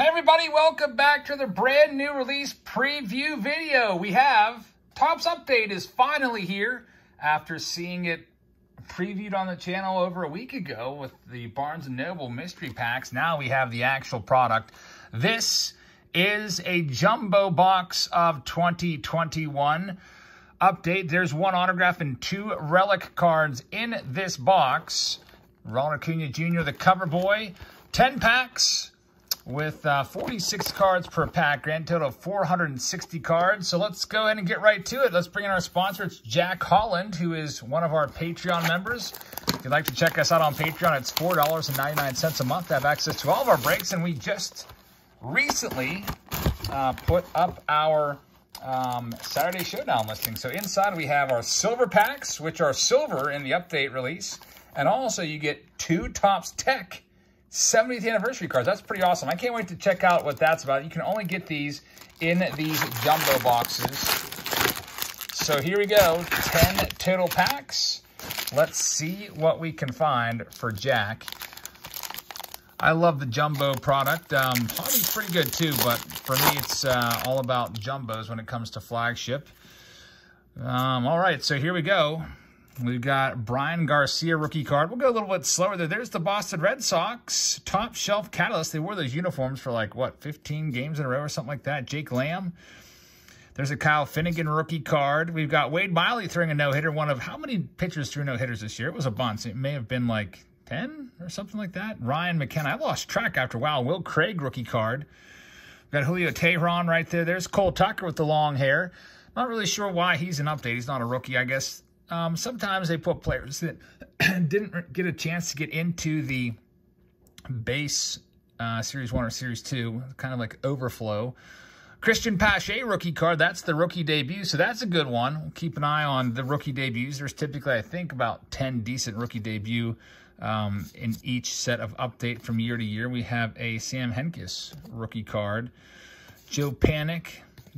Hey everybody, welcome back to the brand new release preview video. We have Topps Update is finally here after seeing it previewed on the channel over a week ago with the Barnes & Noble mystery packs. Now we have the actual product. This is a jumbo box of 2021 update. There's one autograph and two relic cards in this box. Ronald Acuna Jr., the cover boy. 10 packs with uh, 46 cards per pack, grand total of 460 cards. So let's go ahead and get right to it. Let's bring in our sponsor. It's Jack Holland, who is one of our Patreon members. If you'd like to check us out on Patreon, it's $4.99 a month to have access to all of our breaks. And we just recently uh, put up our um, Saturday Showdown listing. So inside we have our silver packs, which are silver in the update release. And also you get two Topps Tech 70th anniversary cards. That's pretty awesome. I can't wait to check out what that's about. You can only get these in these jumbo boxes. So here we go, 10 total packs. Let's see what we can find for Jack. I love the jumbo product. Um, pretty good too, but for me, it's uh, all about jumbos when it comes to flagship. Um, all right, so here we go. We've got Bryan Garcia rookie card. We'll go a little bit slower there. There's the Boston Red Sox top shelf catalyst. They wore those uniforms for like, what, 15 games in a row or something like that. Jake Lamb. There's a Kyle Finnegan rookie card. We've got Wade Miley throwing a no-hitter. One of how many pitchers threw no-hitters this year? It was a bunch. It may have been like 10 or something like that. Ryan McKenna. I lost track after a while. Will Craig rookie card. We've got Julio Teheran right there. There's Cole Tucker with the long hair. Not really sure why he's an update. He's not a rookie. I guess um, sometimes they put players that didn't get a chance to get into the base uh, Series 1 or Series 2, kind of like overflow. Cristian Pache rookie card, that's the rookie debut, so that's a good one. We'll keep an eye on the rookie debuts. There's typically, I think, about 10 decent rookie debut um, in each set of update from year to year. We have a Sam Hentges rookie card. Joe Panik,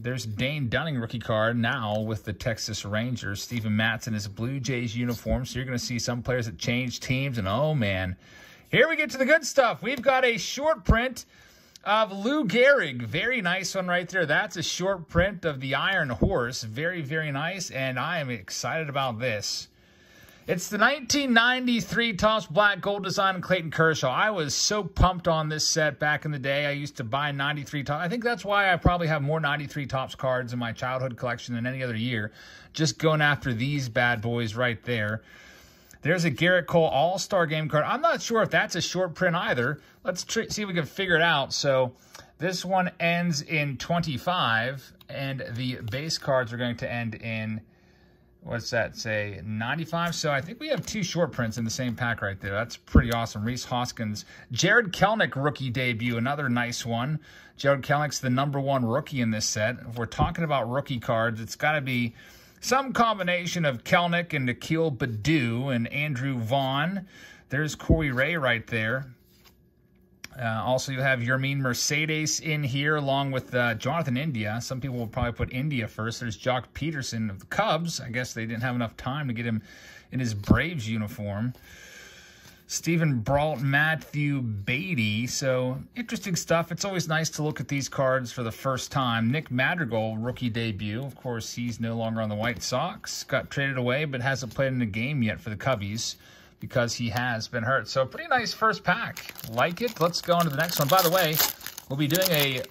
there's Dane Dunning rookie card now with the Texas Rangers. Steven Matz in his Blue Jays uniform. So you're going to see some players that change teams. And oh, man, here we get to the good stuff. We've got a short print of Lou Gehrig. Very nice one right there. That's a short print of the Iron Horse. Very, very nice. And I am excited about this. It's the 1993 Topps Black Gold design Clayton Kershaw. I was so pumped on this set back in the day. I used to buy 93 Topps. I think that's why I probably have more 93 Topps cards in my childhood collection than any other year. Just going after these bad boys right there. There's a Gerrit Cole All-Star Game card. I'm not sure if that's a short print either. Let's see if we can figure it out. So this one ends in 25, and the base cards are going to end in what's that say 95 so i think we have two short prints in the same pack right there. That's pretty awesome. Rhys hoskins jarred kelenic rookie debut another nice one. Jarred kelenic's the number one rookie in this set. If we're talking about rookie cards it's got to be some combination of kelenic and Akil Baddoo and andrew vaughn. There's corey ray right there uh, also, you have Yermin Mercedes in here along with uh, Jonathan India. Some people will probably put India first. There's Joc Pederson of the Cubs. I guess they didn't have enough time to get him in his Braves uniform. Steven Brault, Matthew Beaty. So, interesting stuff. It's always nice to look at these cards for the first time. Nick Madrigal, rookie debut. Of course, he's no longer on the White Sox. Got traded away, but hasn't played in a game yet for the Cubbies because he has been hurt. So pretty nice first pack. Like it. Let's go on to the next one. By the way, we'll be doing a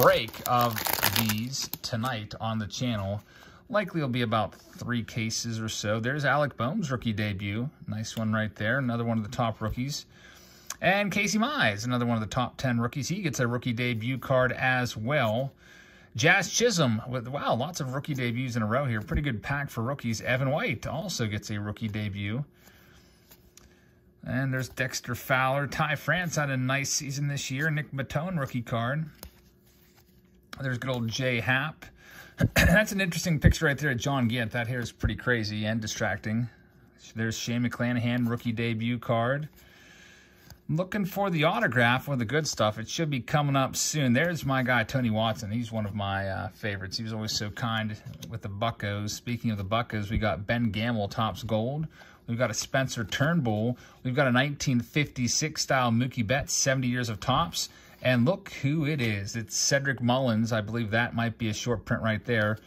break of these tonight on the channel. Likely will be about three cases or so. There's Alec Bohm's rookie debut. Nice one right there. Another one of the top rookies. And Casey Mize, another one of the top 10 rookies. He gets a rookie debut card as well. Jazz Chisholm with, wow, lots of rookie debuts in a row here. Pretty good pack for rookies. Evan White also gets a rookie debut. And there's Dexter Fowler. Ty France had a nice season this year. Nick Maton, rookie card. There's good old Jay Happ. That's an interesting picture right there of John Gant. That hair is pretty crazy and distracting. There's Shane McClanahan, rookie debut card. Looking for the autograph or the good stuff. It should be coming up soon. There's my guy, Tony Watson. He's one of my uh, favorites. He was always so kind with the Buckos. Speaking of the Buckos, we got Ben Gamel, Topps Gold. We've got a Spencer Turnbull. We've got a 1956 style Mookie Betts, 70 years of Topps. And look who it is. It's Cedric Mullins. I believe that might be a short print right there.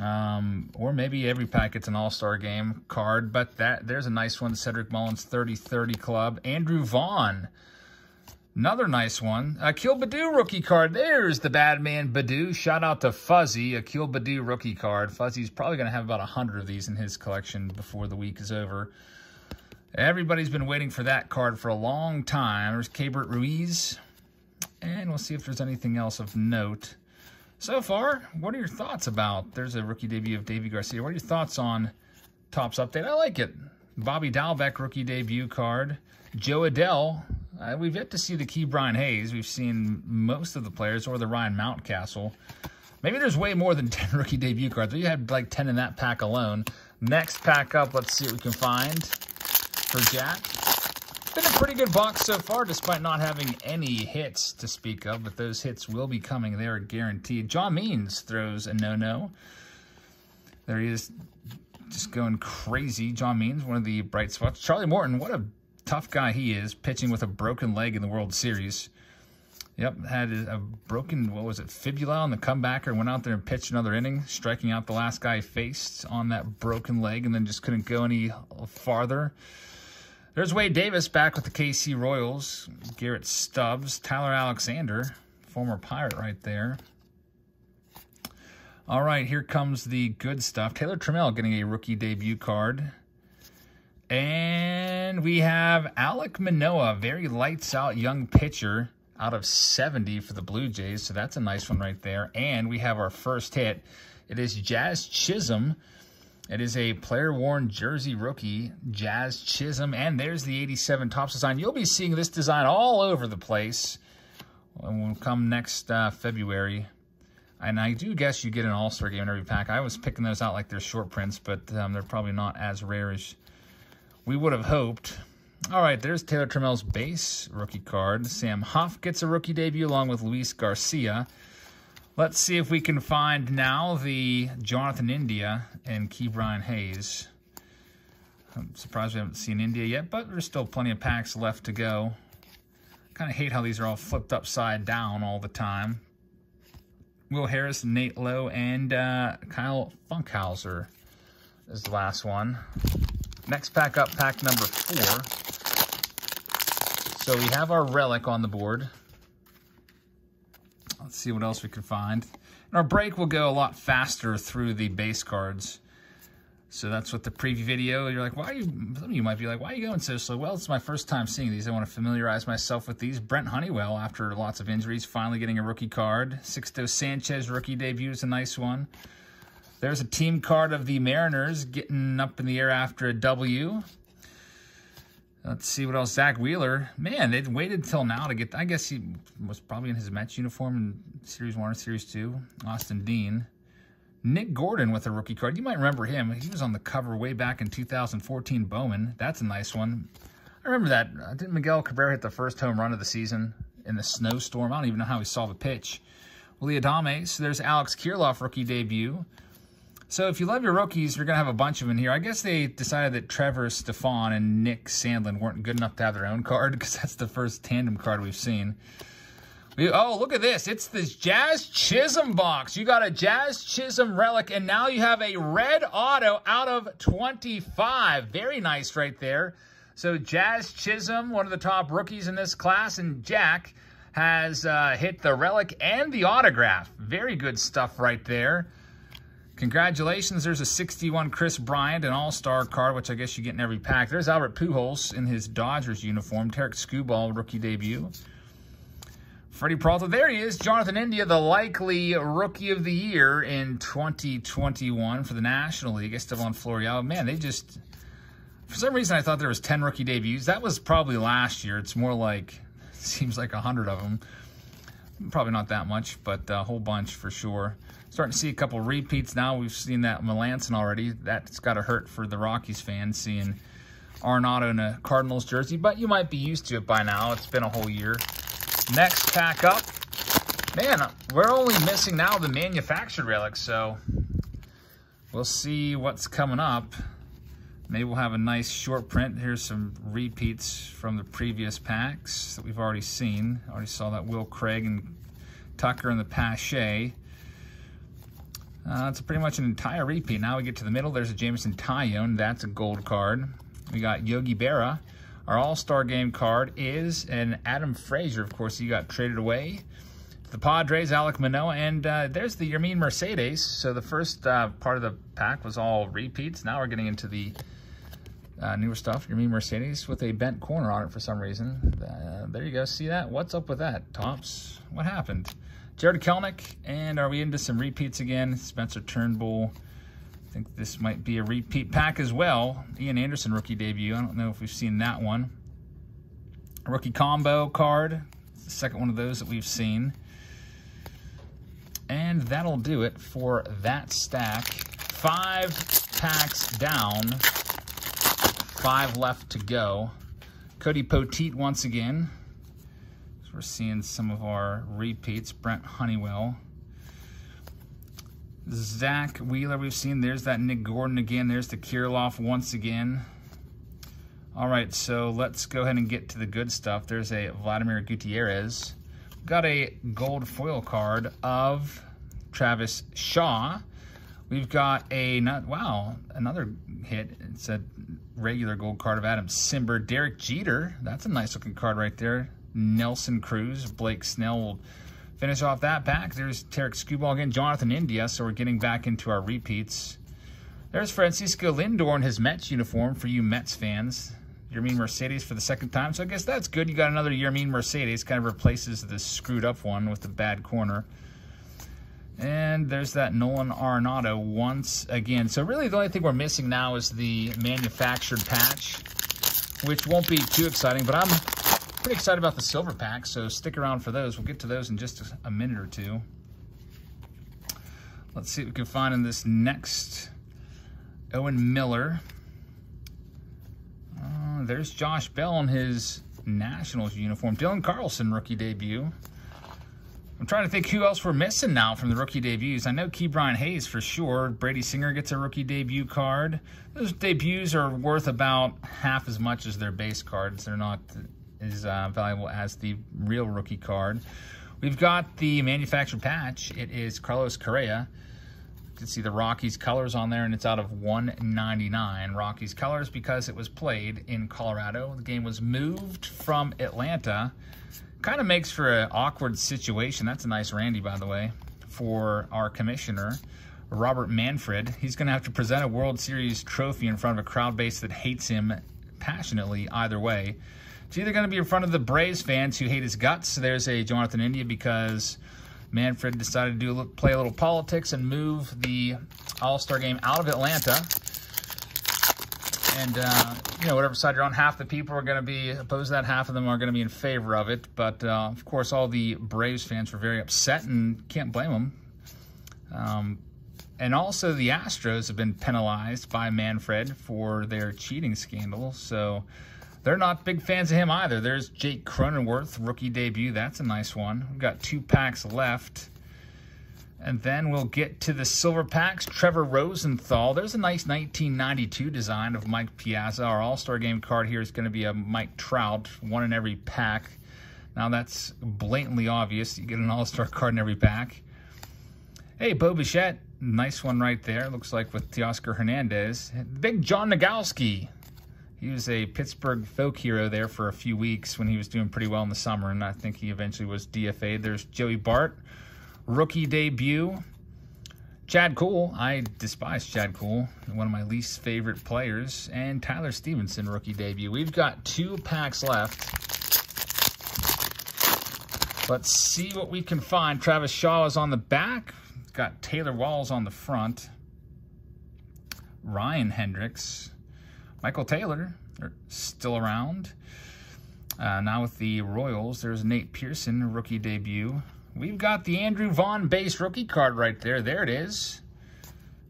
Um, or maybe every pack gets an All-Star Game card. But that there's a nice one. Cedric Mullins 30-30 Club. Andrew Vaughn. Another nice one. Akil Baddoo rookie card. There's the bad man Baddoo. Shout out to Fuzzy. Akil Baddoo rookie card. Fuzzy's probably going to have about 100 of these in his collection before the week is over. Everybody's been waiting for that card for a long time. There's Keibert Ruiz. And we'll see if there's anything else of note. So far, what are your thoughts about? There's a rookie debut of Deivi Garcia. What are your thoughts on Topps Update? I like it. Bobby Dalbec rookie debut card. Jo Adell uh, we've yet to see the Ke'Bryan Hayes. We've seen most of the players or the Ryan Mountcastle. Maybe there's way more than 10 rookie debut cards. We had like 10 in that pack alone. Next pack up, let's see what we can find for Jack. Been a pretty good box so far, despite not having any hits to speak of, but those hits will be coming. They are guaranteed. John Means throws a no-no. There he is, just going crazy. John Means, one of the bright spots. Charlie Morton, what a tough guy he is, pitching with a broken leg in the World Series. Yep, had a broken, what was it, fibula on the comebacker, went out there and pitched another inning, striking out the last guy faced on that broken leg, and then just couldn't go any farther. There's Wade Davis back with the KC Royals. Garrett Stubbs, Tyler Alexander, former Pirate right there. All right, here comes the good stuff. Taylor Trammell getting a rookie debut card. And we have Alek Manoah, very lights out young pitcher out of 70 for the Blue Jays. So that's a nice one right there. And we have our first hit. It is Jazz Chisholm. It is a player-worn jersey rookie, Jazz Chisholm. And there's the 87 Topps design. You'll be seeing this design all over the place. And will come next uh, February. And I do guess you get an All-Star game in every pack. I was picking those out like they're short prints, but um, they're probably not as rare as we would have hoped. All right, there's Taylor Trammell's base rookie card. Sam Huff gets a rookie debut along with Luis Garcia. Let's see if we can find now the Jonathan India and Ke'Bryan Hayes. I'm surprised we haven't seen India yet, but there's still plenty of packs left to go. kind of hate how these are all flipped upside down all the time. Will Harris, Nate Lowe, and uh, Kyle Funkhouser is the last one. Next pack up, pack number four. So we have our relic on the board. Let's see what else we can find. And our break will go a lot faster through the base cards. So that's what the preview video, you're like, why are you, some of you might be like, why are you going so slow? Well, it's my first time seeing these. I want to familiarize myself with these. Brent Honeywell, after lots of injuries, finally getting a rookie card. Sixto Sanchez rookie debut is a nice one. There's a team card of the Mariners getting up in the air after a W. Let's see what else. Zack Wheeler. Man, they waited until now to get... I guess he was probably in his Mets uniform in Series 1 or Series 2. Austin Dean. Nick Gordon with a rookie card. You might remember him. He was on the cover way back in 2014 Bowman. That's a nice one. I remember that. Uh, didn't Miguel Cabrera hit the first home run of the season in the snowstorm? I don't even know how he saw the pitch. Willy Adames. So there's Alex Kirilloff rookie debut. So if you love your rookies, you're going to have a bunch of them here. I guess they decided that Trevor Stephan and Nick Sandlin weren't good enough to have their own card because that's the first tandem card we've seen. We, oh, look at this. It's this Jazz Chisholm box. You got a Jazz Chisholm relic, and now you have a red auto out of 25. Very nice right there. So Jazz Chisholm, one of the top rookies in this class, and Jack has uh, hit the relic and the autograph. Very good stuff right there. Congratulations, there's a 61 Kris Bryant, an all-star card, which I guess you get in every pack. There's Albert Pujols in his Dodgers uniform. Tarik Skubal, rookie debut. Freddie Peralta, there he is. Jonathan India, the likely rookie of the year in 2021 for the National League. Estevan Florial. Man, they just... For some reason, I thought there was 10 rookie debuts. That was probably last year. It's more like... Seems like 100 of them. Probably not that much, but a whole bunch for sure. Starting to see a couple repeats now. We've seen that Melanson already. That's got to hurt for the Rockies fans seeing Arenado in a Cardinals jersey, but you might be used to it by now. It's been a whole year. Next pack up. Man, we're only missing now the manufactured relics, so we'll see what's coming up. Maybe we'll have a nice short print. Here's some repeats from the previous packs that we've already seen. Already saw that Will Craig and Tucker in the Pache. Uh, it's pretty much an entire repeat. Now we get to the middle. There's a Jameson Taillon. That's a gold card. We got Yogi Berra. Our All-Star Game card is an Adam Frazier. Of course, he got traded away. The Padres, Alek Manoah, and uh, there's the Yermin Mercedes. So the first uh, part of the pack was all repeats. Now we're getting into the uh, newer stuff. Yermin Mercedes with a bent corner on it for some reason. Uh, there you go. See that? What's up with that, Topps? What happened? Jarred Kelenic, and are we into some repeats again? Spencer Turnbull. I think this might be a repeat pack as well. Ian Anderson rookie debut. I don't know if we've seen that one. A rookie combo card. second one of those that we've seen. And that'll do it for that stack. Five packs down. Five left to go. Cody Poteet once again. We're seeing some of our repeats. Brent Honeywell. Zack Wheeler we've seen. There's that Nick Gordon again. There's the Kirilloff once again. All right, so let's go ahead and get to the good stuff. There's a Vladimir Gutierrez. Got a gold foil card of Travis Shaw. We've got a, not, wow, another hit. It's a regular gold card of Adam Cimber. Derek Jeter. That's a nice looking card right there. Nelson Cruz, Blake Snell will finish off that pack. There's Tarik Skubal again, Jonathan India, so we're getting back into our repeats. There's Francisco Lindor in his Mets uniform for you Mets fans. Yermin Mercedes for the second time, so I guess that's good. You got another Yermin Mercedes, kind of replaces this screwed up one with the bad corner. And there's that Nolan Arenado once again. So really the only thing we're missing now is the manufactured patch, which won't be too exciting, but I'm Pretty excited about the silver pack, so stick around for those. We'll get to those in just a minute or two. Let's see what we can find in this next. Owen Miller. Uh, there's Josh Bell in his Nationals uniform. Dylan Carlson, rookie debut. I'm trying to think who else we're missing now from the rookie debuts. I know Ke'Bryan Hayes for sure. Brady Singer gets a rookie debut card. Those debuts are worth about half as much as their base cards. They're not is uh, valuable as the real rookie card. We've got the manufactured patch. It is Carlos Correa. You can see the Rockies colors on there, and it's out of 199. Rockies colors because it was played in Colorado. The game was moved from Atlanta. Kind of makes for an awkward situation. That's a nice Randy, by the way, for our commissioner. Robert Manfred. He's going to have to present a World Series trophy in front of a crowd base that hates him passionately either way. It's either going to be in front of the Braves fans who hate his guts. There's a Jonathan India because Manfred decided to do play a little politics and move the All-Star game out of Atlanta. And, uh, you know, whatever side you're on, half the people are going to be opposed to that, half of them are going to be in favor of it. But, uh, of course, all the Braves fans were very upset and can't blame them. Um, and also the Astros have been penalized by Manfred for their cheating scandal. So they're not big fans of him either. There's Jake Cronenworth, rookie debut. That's a nice one. We've got two packs left. And then we'll get to the silver packs. Trevor Rosenthal. There's a nice 1992 design of Mike Piazza. Our All-Star Game card here is going to be a Mike Trout, one in every pack. Now that's blatantly obvious. You get an All-Star card in every pack. Hey, Bo Bichette. Nice one right there. Looks like with Teoscar Hernandez. Big John Nogowski. He was a Pittsburgh folk hero there for a few weeks when he was doing pretty well in the summer, and I think he eventually was DFA'd. There's Joey Bart, rookie debut. Chad Kuhl, I despise Chad Kuhl, one of my least favorite players. And Tyler Stephenson, rookie debut. We've got two packs left. Let's see what we can find. Travis Shaw is on the back. Got Taylor Walls on the front. Ryan Hendricks. Michael Taylor still around. Uh, now with the Royals, there's Nate Pearson, rookie debut. We've got the Andrew Vaughn base rookie card right there. There it is.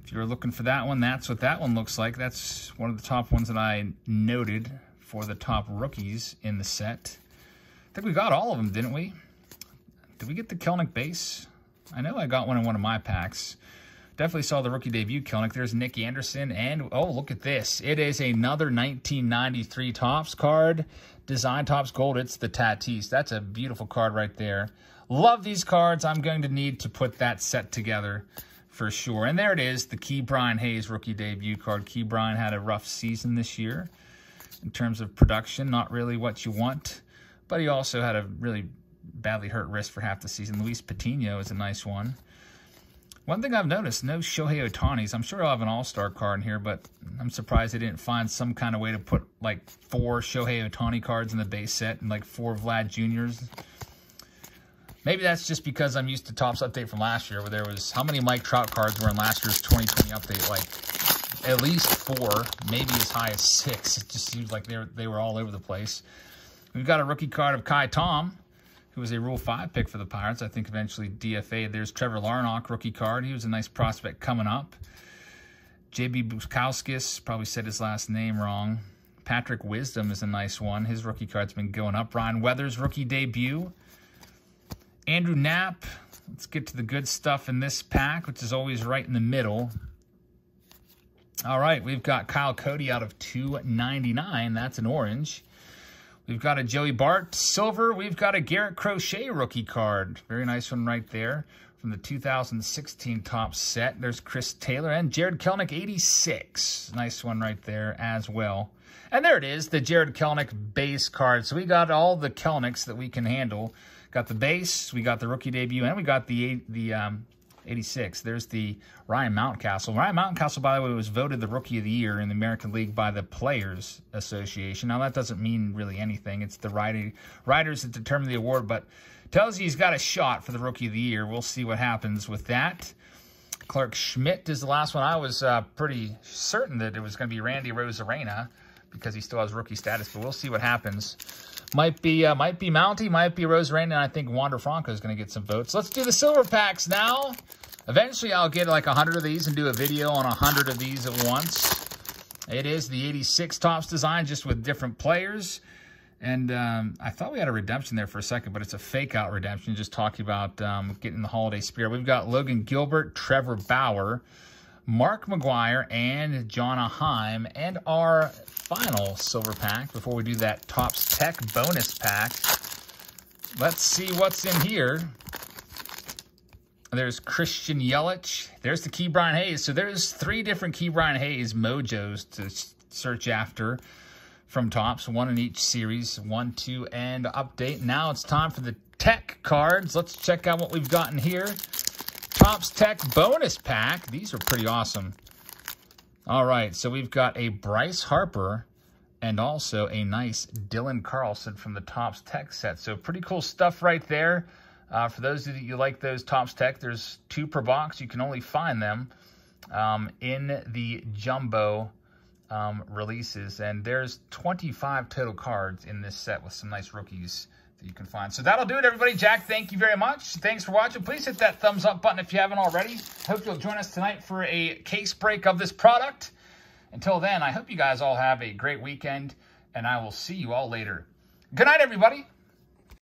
If you're looking for that one, that's what that one looks like. That's one of the top ones that I noted for the top rookies in the set. I think we got all of them, didn't we? Did we get the Kelenic base? I know I got one in one of my packs. Definitely saw the rookie debut Kelenic. There's Nick Anderson. And, oh, look at this. It is another 1993 Topps card. Design Topps Gold. It's the Tatis. That's a beautiful card right there. Love these cards. I'm going to need to put that set together for sure. And there it is, the Ke'Bryan Hayes rookie debut card. Key Brian had a rough season this year in terms of production. Not really what you want. But he also had a really badly hurt wrist for half the season. Luis Patino is a nice one. One thing I've noticed, no Shohei Ohtanis. I'm sure I'll have an all-star card in here, but I'm surprised they didn't find some kind of way to put like four Shohei Ohtani cards in the base set and like four Vlad Juniors. Maybe that's just because I'm used to Topps Update from last year, where there was, how many Mike Trout cards were in last year's 2020 update? Like, at least four, maybe as high as six. It just seems like they were, they were all over the place. We've got a rookie card of Ka'ai Tom who was a Rule 5 pick for the Pirates. I think eventually DFA. There's Trevor Larnach, rookie card. He was a nice prospect coming up. JB Bukauskas, probably said his last name wrong. Patrick Wisdom is a nice one. His rookie card's been going up. Ryan Weathers, rookie debut. Andrew Knapp. Let's get to the good stuff in this pack, which is always right in the middle. All right, we've got Kyle Cody out of 299. That's an orange. We've got a Joey Bart silver. We've got a Garrett Crochet rookie card. Very nice one right there from the 2016 top set. There's Chris Taylor and Jarred Kelenic 86. Nice one right there as well. And there it is, the Jarred Kelenic base card. So we got all the Kelenics that we can handle. Got the base, we got the rookie debut, and we got the the um, 86. There's the Ryan Mountcastle. Ryan Mountcastle, by the way, was voted the Rookie of the Year in the American League by the Players Association. Now, that doesn't mean really anything. It's the writers that determine the award, but tells you he's got a shot for the Rookie of the Year. We'll see what happens with that. Clark Schmidt is the last one. I was uh, pretty certain that it was going to be Randy Arozarena because he still has rookie status, but we'll see what happens. Might be uh, might be Mountie, might be Arozarena, and I think Wander Franco is going to get some votes. Let's do the silver packs now. Eventually, I'll get like 100 of these and do a video on 100 of these at once. It is the 86 Topps design, just with different players. And um, I thought we had a redemption there for a second, but it's a fake out redemption, just talking about um, getting the holiday spirit. We've got Logan Gilbert, Trevor Bauer, Mark McGwire, and Jonah Heim. And our final silver pack before we do that Topps Tech bonus pack. Let's see what's in here. There's Christian Yelich. There's the Ke'Bryan Hayes. So there's three different Ke'Bryan Hayes mojos to search after from Topps, one in each series, one, two, and update. Now it's time for the tech cards. Let's check out what we've gotten here. Topps Tech bonus pack. These are pretty awesome. All right, so we've got a Bryce Harper and also a nice Dylan Carlson from the Topps Tech set. So pretty cool stuff right there. Uh, for those of you that you like those Topps Tech, there's two per box. You can only find them um, in the jumbo um, releases. And there's 25 total cards in this set with some nice rookies that you can find. So that'll do it, everybody. Jack, thank you very much. Thanks for watching. Please hit that thumbs up button if you haven't already. Hope you'll join us tonight for a case break of this product. Until then, I hope you guys all have a great weekend, and I will see you all later. Good night, everybody.